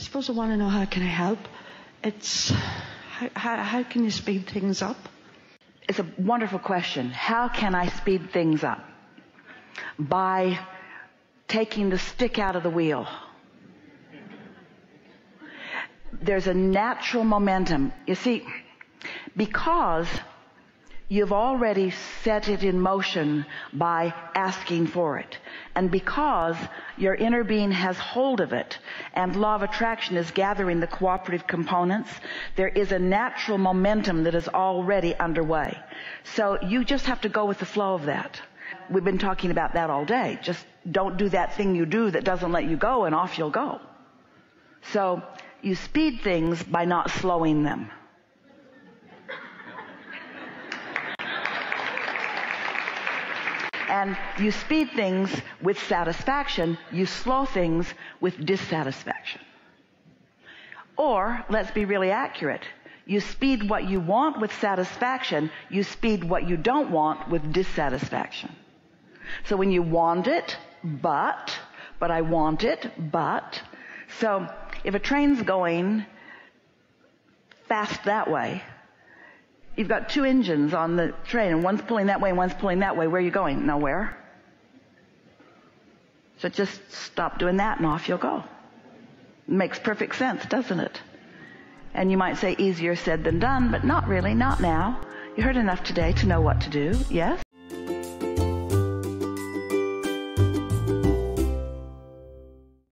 suppose I want to know how can I help? It's how, how, how can you speed things up? It's a wonderful question. How can I speed things up? By taking the stick out of the wheel. There's a natural momentum. You see, because you've already set it in motion by asking for it. And because your inner being has hold of it and law of attraction is gathering the cooperative components, there is a natural momentum that is already underway. So you just have to go with the flow of that. We've been talking about that all day. Just don't do that thing you do that doesn't let you go and off you'll go. So you speed things by not slowing them. And you speed things with satisfaction, you slow things with dissatisfaction. Or, let's be really accurate, you speed what you want with satisfaction, you speed what you don't want with dissatisfaction. So when you want it, but, but I want it, but, so if a train's going fast that way, you've got two engines on the train and one's pulling that way and one's pulling that way. Where are you going? Nowhere. So just stop doing that and off you'll go. Makes perfect sense, doesn't it? And you might say easier said than done, but not really, not now. You heard enough today to know what to do, yes?